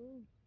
room